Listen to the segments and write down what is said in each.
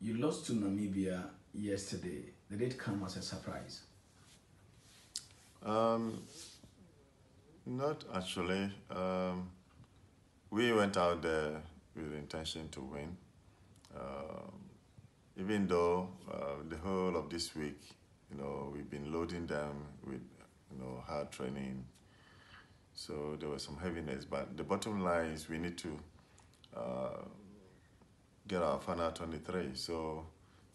You lost to Namibia yesterday. Did it come as a surprise? Um, not actually. Um, we went out there with the intention to win. Um, even though uh, the whole of this week, you know, we've been loading them with, you know, hard training. So there was some heaviness, but the bottom line is we need to uh, get our final 23. So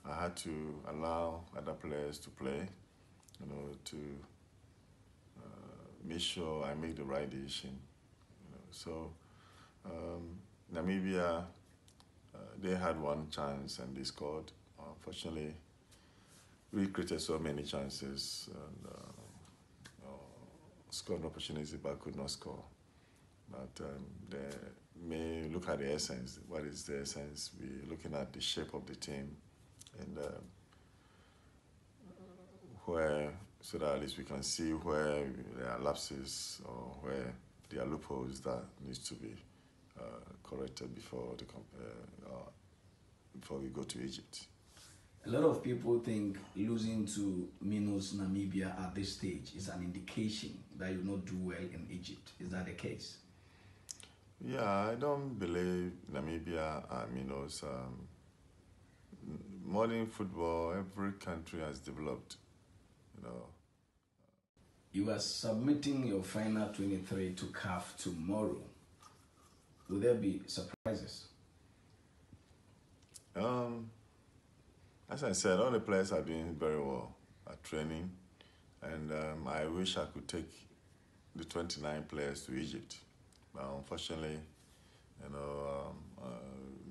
I had to allow other players to play, you know, to uh, make sure I make the right decision. You know. So um, Namibia, uh, they had one chance and they scored. Unfortunately, we created so many chances and uh, scored opportunities but could not score. But um, they may look at the essence. What is the essence? We're looking at the shape of the team and uh, where so that at least we can see where there are lapses or where there are loopholes that needs to be uh, corrected before the uh, before we go to Egypt. A lot of people think losing to Minos Namibia at this stage is an indication that you not do well in Egypt. Is that the case? Yeah, I don't believe Namibia are Minos. Um, modern football, every country has developed, you know. You are submitting your final 23 to CAF tomorrow. Will there be surprises? Um, as I said, all the players are doing very well at training, and um, I wish I could take the 29 players to Egypt, but unfortunately, you know, um, uh,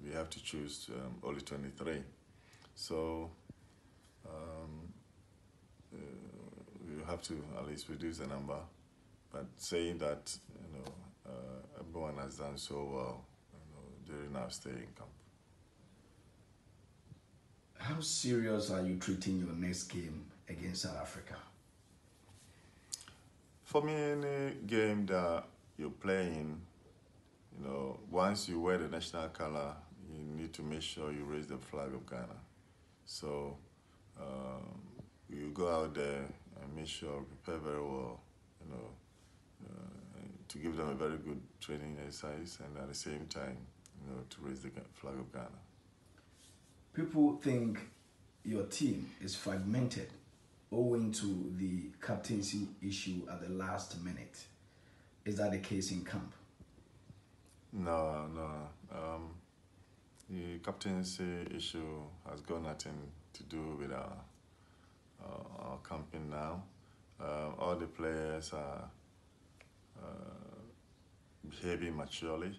we have to choose um, only 23. So um, uh, we have to at least reduce the number, but saying that you know uh, everyone has done so well you know, during our stay in camp. How serious are you treating your next game against South Africa? For me, any game that you're playing, you know, once you wear the national color, you need to make sure you raise the flag of Ghana. So um, you go out there and make sure prepare very well, you know, uh, to give them a very good training exercise and at the same time, you know, to raise the flag of Ghana. People think your team is fragmented owing to the captaincy issue at the last minute. Is that the case in camp? No, no. Um, the captaincy issue has got nothing to do with our, uh, our camping now. Uh, all the players are uh, behaving maturely.